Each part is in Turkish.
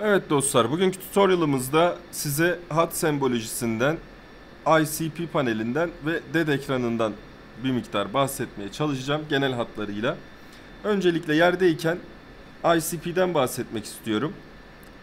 Evet dostlar, bugünkü tutorialımızda size hat sembolojisinden, ICP panelinden ve DED ekranından bir miktar bahsetmeye çalışacağım genel hatlarıyla. Öncelikle yerdeyken ICP'den bahsetmek istiyorum.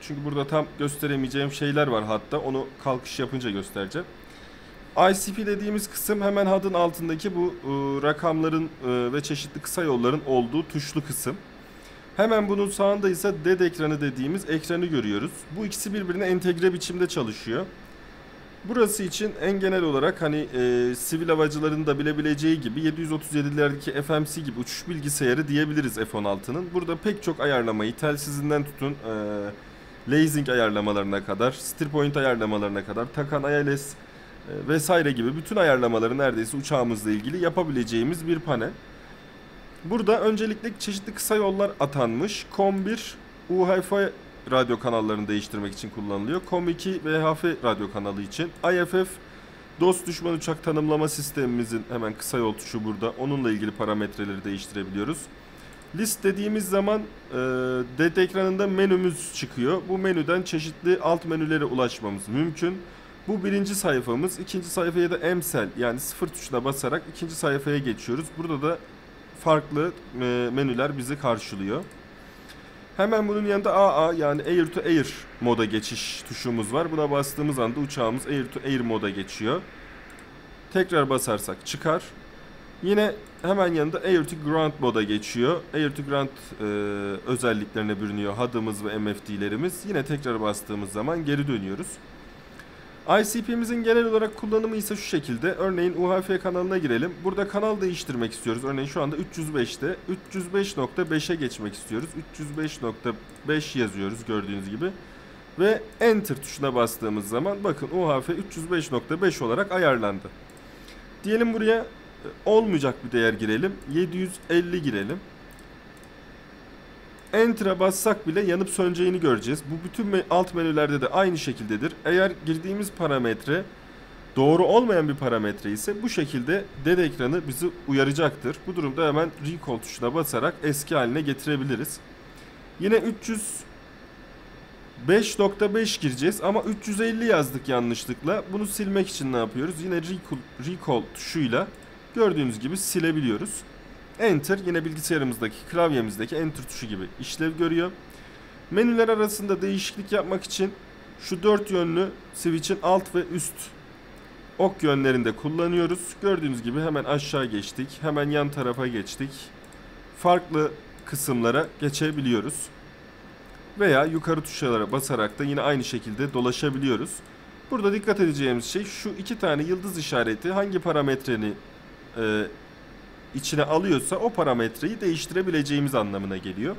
Çünkü burada tam gösteremeyeceğim şeyler var hatta onu kalkış yapınca göstereceğim. ICP dediğimiz kısım hemen HUD'ın altındaki bu e, rakamların e, ve çeşitli kısa yolların olduğu tuşlu kısım. Hemen bunun sağında ise DED ekranı dediğimiz ekranı görüyoruz. Bu ikisi birbirine entegre biçimde çalışıyor. Burası için en genel olarak hani e, sivil havacıların da bilebileceği gibi 737'lerdeki FMC gibi uçuş bilgisayarı diyebiliriz F-16'nın. Burada pek çok ayarlamayı telsizinden tutun e, lasing ayarlamalarına kadar, steer point ayarlamalarına kadar, takan ILS e, vesaire gibi bütün ayarlamaları neredeyse uçağımızla ilgili yapabileceğimiz bir panel. Burada öncelikle çeşitli kısa yollar atanmış. COM1 UHF radyo kanallarını değiştirmek için kullanılıyor. COM2 VHF radyo kanalı için. IFF DOS düşman uçak tanımlama sistemimizin hemen kısa yol tuşu burada. Onunla ilgili parametreleri değiştirebiliyoruz. List dediğimiz zaman e, DET ekranında menümüz çıkıyor. Bu menüden çeşitli alt menülere ulaşmamız mümkün. Bu birinci sayfamız. İkinci sayfaya da emsel yani sıfır tuşuna basarak ikinci sayfaya geçiyoruz. Burada da farklı e, menüler bizi karşılıyor. Hemen bunun yanında AA yani Air to Air moda geçiş tuşumuz var. Buna bastığımız anda uçağımız Air to Air moda geçiyor. Tekrar basarsak çıkar. Yine hemen yanında Air to Ground moda geçiyor. Air to Ground e, özelliklerine bürünüyor HUD'ımız ve MFD'lerimiz. Yine tekrar bastığımız zaman geri dönüyoruz. ICP'mizin genel olarak kullanımı ise şu şekilde. Örneğin UHF kanalına girelim. Burada kanal değiştirmek istiyoruz. Örneğin şu anda 305'te. 305.5'e geçmek istiyoruz. 305.5 yazıyoruz gördüğünüz gibi. Ve Enter tuşuna bastığımız zaman bakın UHF 305.5 olarak ayarlandı. Diyelim buraya e, olmayacak bir değer girelim. 750 girelim. Enter'a bassak bile yanıp söneceğini göreceğiz. Bu bütün alt menülerde de aynı şekildedir. Eğer girdiğimiz parametre doğru olmayan bir parametre ise bu şekilde DED ekranı bizi uyaracaktır. Bu durumda hemen recall tuşuna basarak eski haline getirebiliriz. Yine 305.5 gireceğiz ama 350 yazdık yanlışlıkla. Bunu silmek için ne yapıyoruz? Yine recall, recall tuşuyla gördüğünüz gibi silebiliyoruz. Enter yine bilgisayarımızdaki klavyemizdeki Enter tuşu gibi işlev görüyor. Menüler arasında değişiklik yapmak için şu dört yönlü switch'in alt ve üst ok yönlerinde kullanıyoruz. Gördüğünüz gibi hemen aşağı geçtik. Hemen yan tarafa geçtik. Farklı kısımlara geçebiliyoruz. Veya yukarı tuşlara basarak da yine aynı şekilde dolaşabiliyoruz. Burada dikkat edeceğimiz şey şu iki tane yıldız işareti hangi parametreni e, içine alıyorsa o parametreyi değiştirebileceğimiz anlamına geliyor.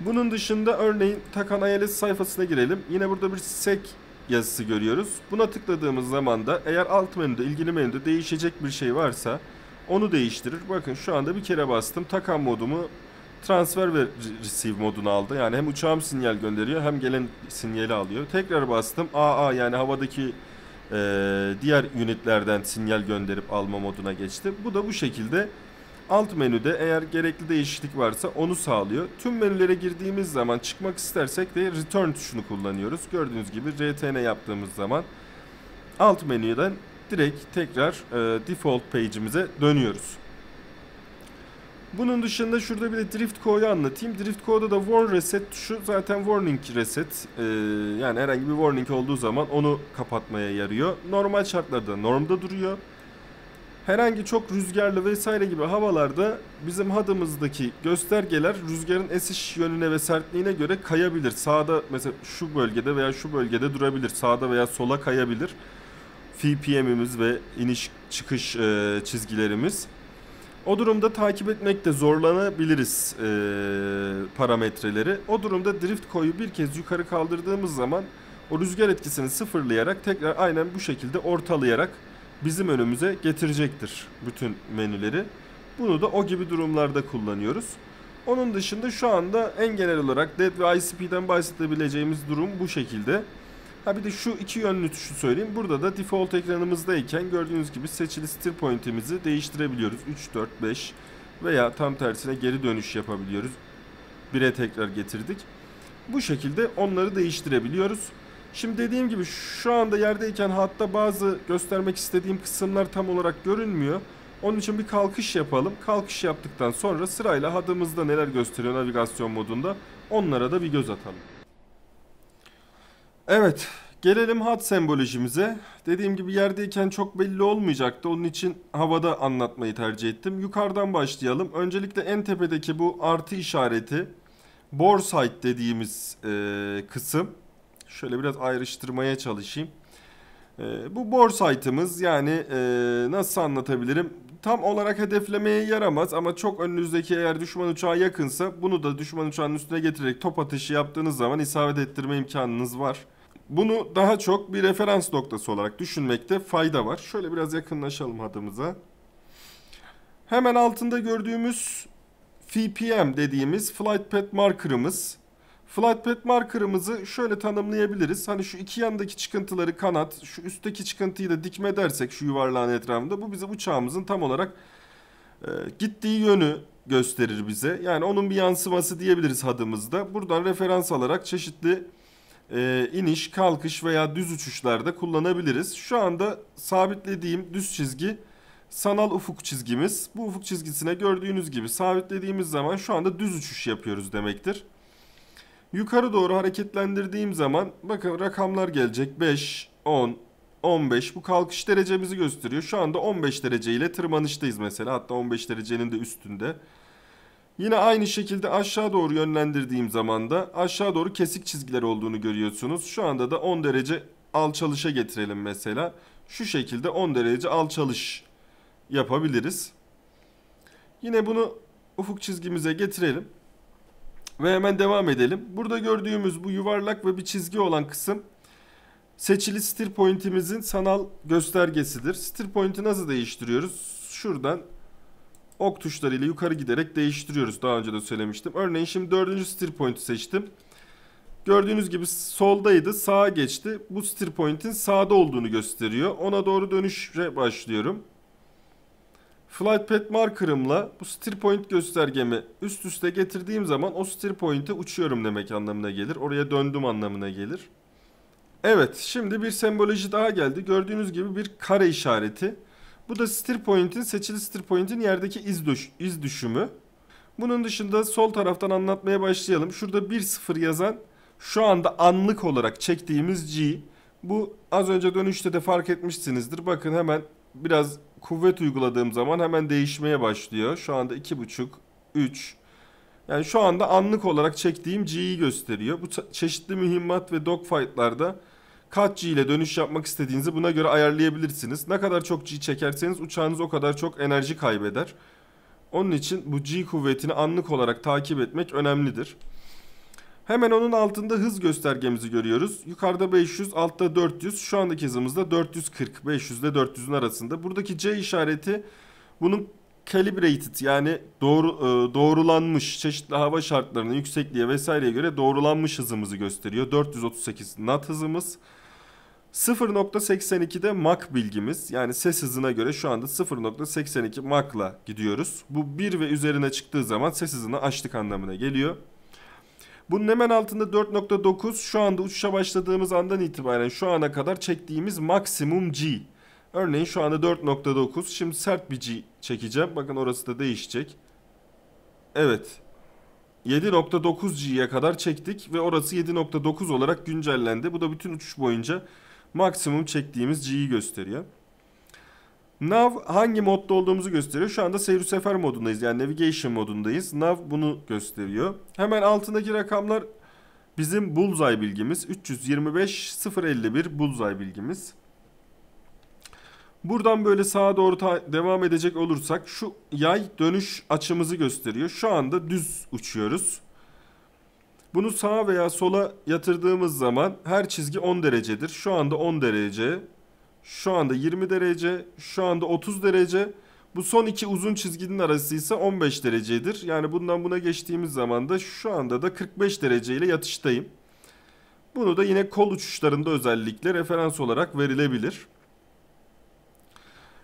Bunun dışında örneğin Takan ILS sayfasına girelim. Yine burada bir sek yazısı görüyoruz. Buna tıkladığımız zaman da eğer alt menüde ilgili menüde değişecek bir şey varsa onu değiştirir. Bakın şu anda bir kere bastım. Takan modumu transfer ve receive modunu aldı. Yani hem uçağım sinyal gönderiyor hem gelen sinyali alıyor. Tekrar bastım. AA yani havadaki e, diğer unitlerden sinyal gönderip alma moduna geçti. Bu da bu şekilde alt menüde eğer gerekli değişiklik varsa onu sağlıyor. Tüm menülere girdiğimiz zaman çıkmak istersek de return tuşunu kullanıyoruz. Gördüğünüz gibi RTN yaptığımız zaman alt menüden direkt tekrar e, default page'imize dönüyoruz. Bunun dışında şurada bir de Drift Co'yu anlatayım. Drift Co'da da Warn Reset tuşu zaten Warning Reset. Ee, yani herhangi bir warning olduğu zaman onu kapatmaya yarıyor. Normal şartlarda normda duruyor. Herhangi çok rüzgarlı vesaire gibi havalarda bizim hadımızdaki göstergeler rüzgarın esiş yönüne ve sertliğine göre kayabilir. Sağda mesela şu bölgede veya şu bölgede durabilir. Sağda veya sola kayabilir. FPM'imiz ve iniş çıkış e, çizgilerimiz. O durumda takip etmekte zorlanabiliriz e, parametreleri. O durumda drift koyu bir kez yukarı kaldırdığımız zaman o rüzgar etkisini sıfırlayarak tekrar aynen bu şekilde ortalayarak bizim önümüze getirecektir bütün menüleri. Bunu da o gibi durumlarda kullanıyoruz. Onun dışında şu anda en genel olarak DED ve ICP'den bahsedebileceğimiz durum bu şekilde. Ha bir de şu iki yönlü tuşu söyleyeyim. Burada da default ekranımızdayken gördüğünüz gibi seçili steer point'imizi değiştirebiliyoruz. 3, 4, 5 veya tam tersine geri dönüş yapabiliyoruz. 1'e tekrar getirdik. Bu şekilde onları değiştirebiliyoruz. Şimdi dediğim gibi şu anda yerdeyken hatta bazı göstermek istediğim kısımlar tam olarak görünmüyor. Onun için bir kalkış yapalım. Kalkış yaptıktan sonra sırayla HUD'ımızda neler gösteriyor navigasyon modunda onlara da bir göz atalım. Evet gelelim HUD sembolojimize. Dediğim gibi yerdeyken çok belli olmayacaktı. Onun için havada anlatmayı tercih ettim. Yukarıdan başlayalım. Öncelikle en tepedeki bu artı işareti bore site dediğimiz e, kısım. Şöyle biraz ayrıştırmaya çalışayım. E, bu bore site'ımız yani e, nasıl anlatabilirim? Tam olarak hedeflemeye yaramaz ama çok önünüzdeki eğer düşman uçağı yakınsa bunu da düşman uçağının üstüne getirerek top atışı yaptığınız zaman isabet ettirme imkanınız var. Bunu daha çok bir referans noktası olarak düşünmekte fayda var. Şöyle biraz yakınlaşalım adımıza. Hemen altında gördüğümüz FPM dediğimiz Flight Path Marker'ımız. Flight Path Marker'ımızı şöyle tanımlayabiliriz. Hani şu iki yandaki çıkıntıları kanat, şu üstteki çıkıntıyı da dikme dersek şu yuvarlağın etrafında bu bize uçağımızın tam olarak e, gittiği yönü gösterir bize. Yani onun bir yansıması diyebiliriz hadımızda. Buradan referans alarak çeşitli e, iniş, kalkış veya düz uçuşlarda kullanabiliriz. Şu anda sabitlediğim düz çizgi sanal ufuk çizgimiz. Bu ufuk çizgisine gördüğünüz gibi sabitlediğimiz zaman şu anda düz uçuş yapıyoruz demektir. Yukarı doğru hareketlendirdiğim zaman bakın rakamlar gelecek. 5, 10, 15 bu kalkış derecemizi gösteriyor. Şu anda 15 derece ile tırmanıştayız mesela. Hatta 15 derecenin de üstünde. Yine aynı şekilde aşağı doğru yönlendirdiğim zaman da aşağı doğru kesik çizgiler olduğunu görüyorsunuz. Şu anda da 10 derece alçalışa getirelim mesela. Şu şekilde 10 derece alçalış yapabiliriz. Yine bunu ufuk çizgimize getirelim. Ve hemen devam edelim. Burada gördüğümüz bu yuvarlak ve bir çizgi olan kısım seçili steer point'imizin sanal göstergesidir. Steer point'i nasıl değiştiriyoruz? Şuradan ok tuşlarıyla yukarı giderek değiştiriyoruz. Daha önce de söylemiştim. Örneğin şimdi dördüncü steer point'i seçtim. Gördüğünüz gibi soldaydı, sağa geçti. Bu steer point'in sağda olduğunu gösteriyor. Ona doğru dönüşe başlıyorum. Flight Path Marker'ımla bu steer point göstergemi üst üste getirdiğim zaman o steer point'e uçuyorum demek anlamına gelir. Oraya döndüm anlamına gelir. Evet, şimdi bir semboloji daha geldi. Gördüğünüz gibi bir kare işareti. Bu da steer point'in, seçili steer point'in yerdeki iz, düş, iz düşümü. Bunun dışında sol taraftan anlatmaya başlayalım. Şurada 1-0 yazan şu anda anlık olarak çektiğimiz G. Bu az önce dönüşte de fark etmişsinizdir. Bakın hemen biraz kuvvet uyguladığım zaman hemen değişmeye başlıyor. Şu anda 2.5, 3. Yani şu anda anlık olarak çektiğim G'yi gösteriyor. Bu çeşitli mühimmat ve dogfight'larda kaç G ile dönüş yapmak istediğinizi buna göre ayarlayabilirsiniz. Ne kadar çok G çekerseniz uçağınız o kadar çok enerji kaybeder. Onun için bu G kuvvetini anlık olarak takip etmek önemlidir. Hemen onun altında hız göstergemizi görüyoruz. Yukarıda 500, altta 400. Şu andaki hızımız da 440. 500 ile 400'ün arasında. Buradaki C işareti bunun calibrated yani doğru e, doğrulanmış çeşitli hava şartlarının yüksekliğe vesaireye göre doğrulanmış hızımızı gösteriyor. 438 knot hızımız. 0.82'de Mach bilgimiz yani ses hızına göre şu anda 0.82 Mach'la gidiyoruz. Bu 1 ve üzerine çıktığı zaman ses hızını aştık anlamına geliyor. Bunun hemen altında 4.9 şu anda uçuşa başladığımız andan itibaren şu ana kadar çektiğimiz maksimum G. Örneğin şu anda 4.9 şimdi sert bir G çekeceğim. Bakın orası da değişecek. Evet. 7.9 G'ye kadar çektik ve orası 7.9 olarak güncellendi. Bu da bütün uçuş boyunca maksimum çektiğimiz G'yi gösteriyor. Nav hangi modda olduğumuzu gösteriyor. Şu anda seyir sefer modundayız. Yani navigation modundayız. Nav bunu gösteriyor. Hemen altındaki rakamlar bizim bullseye bilgimiz. 325 051 bullseye bilgimiz. Buradan böyle sağa doğru devam edecek olursak şu yay dönüş açımızı gösteriyor. Şu anda düz uçuyoruz. Bunu sağa veya sola yatırdığımız zaman her çizgi 10 derecedir. Şu anda 10 derece. Şu anda 20 derece. Şu anda 30 derece. Bu son iki uzun çizginin arası ise 15 derecedir. Yani bundan buna geçtiğimiz zaman da şu anda da 45 derece ile yatıştayım. Bunu da yine kol uçuşlarında özellikle referans olarak verilebilir.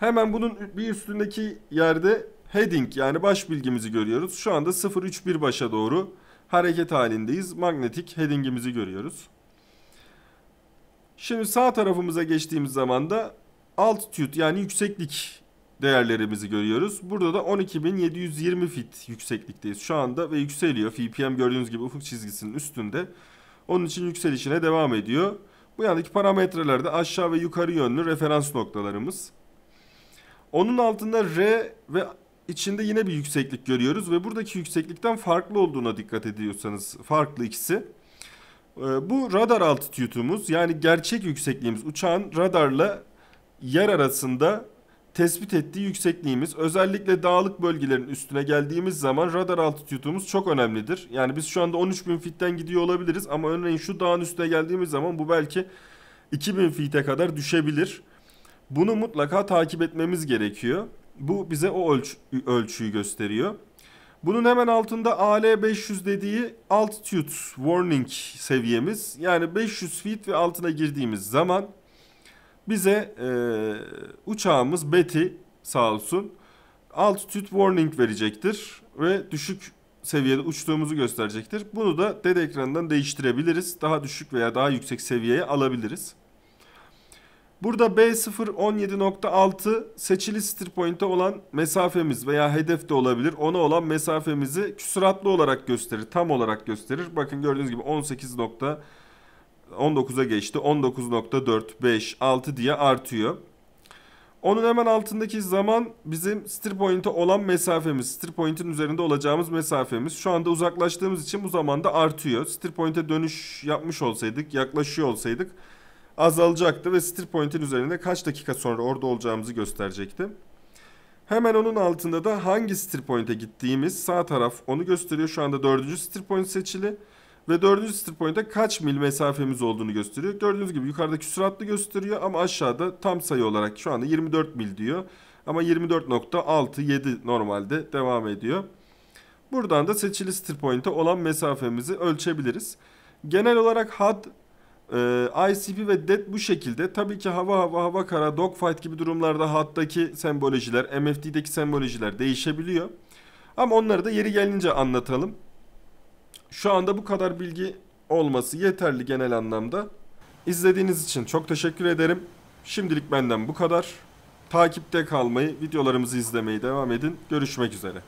Hemen bunun bir üstündeki yerde heading yani baş bilgimizi görüyoruz. Şu anda 031 başa doğru hareket halindeyiz. Magnetik headingimizi görüyoruz. Şimdi sağ tarafımıza geçtiğimiz zaman da altitude yani yükseklik değerlerimizi görüyoruz. Burada da 12.720 fit yükseklikteyiz şu anda ve yükseliyor. FPM gördüğünüz gibi ufuk çizgisinin üstünde. Onun için yükselişine devam ediyor. Bu yandaki parametrelerde aşağı ve yukarı yönlü referans noktalarımız. Onun altında R ve içinde yine bir yükseklik görüyoruz ve buradaki yükseklikten farklı olduğuna dikkat ediyorsanız farklı ikisi. Ee, bu radar altitude'umuz yani gerçek yüksekliğimiz uçağın radarla yer arasında tespit ettiği yüksekliğimiz. Özellikle dağlık bölgelerin üstüne geldiğimiz zaman radar altitude'umuz çok önemlidir. Yani biz şu anda 13.000 fitten gidiyor olabiliriz ama örneğin şu dağın üstüne geldiğimiz zaman bu belki 2000 fite kadar düşebilir. Bunu mutlaka takip etmemiz gerekiyor. Bu bize o ölç ölçüyü gösteriyor. Bunun hemen altında AL500 dediği altitude warning seviyemiz. Yani 500 feet ve altına girdiğimiz zaman bize e, uçağımız Betty sağ olsun altitude warning verecektir ve düşük seviyede uçtuğumuzu gösterecektir. Bunu da DED ekranından değiştirebiliriz. Daha düşük veya daha yüksek seviyeye alabiliriz. Burada B017.6 seçili steer point'e olan mesafemiz veya hedef de olabilir. Ona olan mesafemizi küsuratlı olarak gösterir, tam olarak gösterir. Bakın gördüğünüz gibi 18. 19'a geçti. 19.4, 5, 6 diye artıyor. Onun hemen altındaki zaman bizim steer point'e olan mesafemiz. Steer point'in üzerinde olacağımız mesafemiz. Şu anda uzaklaştığımız için bu zamanda artıyor. Steer point'e dönüş yapmış olsaydık, yaklaşıyor olsaydık azalacaktı ve steer point'in üzerinde kaç dakika sonra orada olacağımızı gösterecekti. Hemen onun altında da hangi steer point'e gittiğimiz sağ taraf onu gösteriyor. Şu anda dördüncü steer point seçili. Ve dördüncü steer point'e kaç mil mesafemiz olduğunu gösteriyor. Gördüğünüz gibi yukarıda küsuratlı gösteriyor ama aşağıda tam sayı olarak şu anda 24 mil diyor. Ama 24.67 normalde devam ediyor. Buradan da seçili steer point'e olan mesafemizi ölçebiliriz. Genel olarak HUD, e, ICP ve DET bu şekilde. Tabii ki hava hava hava kara, dogfight gibi durumlarda HUD'daki sembolojiler, MFD'deki sembolojiler değişebiliyor. Ama onları da yeri gelince anlatalım. Şu anda bu kadar bilgi olması yeterli genel anlamda. İzlediğiniz için çok teşekkür ederim. Şimdilik benden bu kadar. Takipte kalmayı, videolarımızı izlemeyi devam edin. Görüşmek üzere.